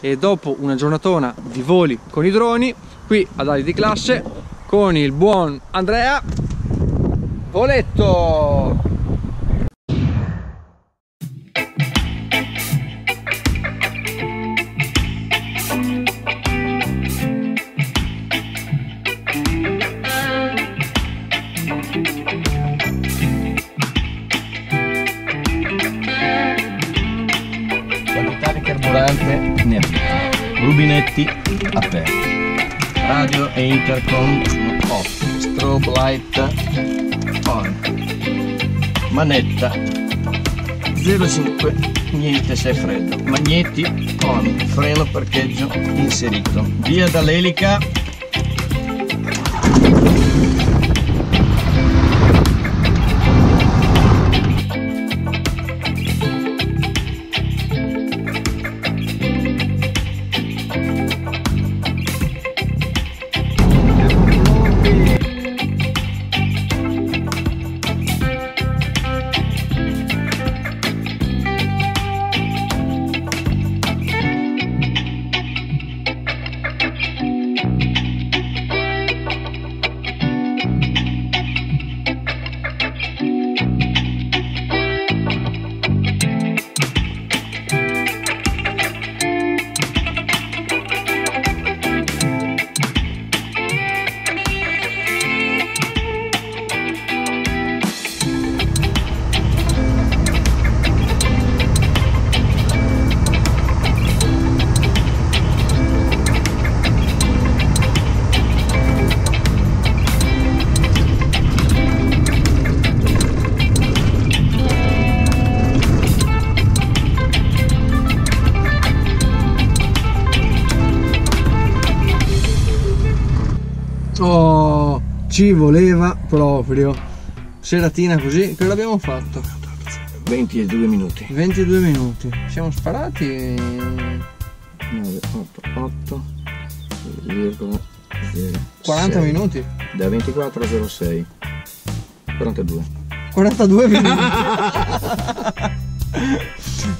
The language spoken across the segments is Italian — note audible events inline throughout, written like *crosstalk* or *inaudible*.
e dopo una giornatona di voli con i droni qui ad Ali di classe con il buon Andrea. Voletto rubinetti aperti, radio e intercom off, strobe light on, manetta 05, niente se è freddo, magnetti on, freno parcheggio inserito, via dall'elica Oh, ci voleva proprio. Seratina così, che l'abbiamo fatto? 22 minuti. 22 minuti. Siamo sparati. 9, 8, 8, 40 minuti. Da 24 a 06. 42. 42 minuti. *laughs*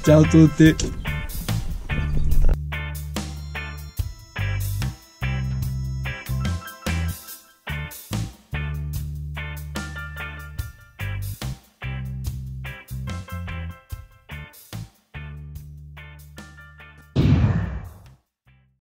Ciao a tutti.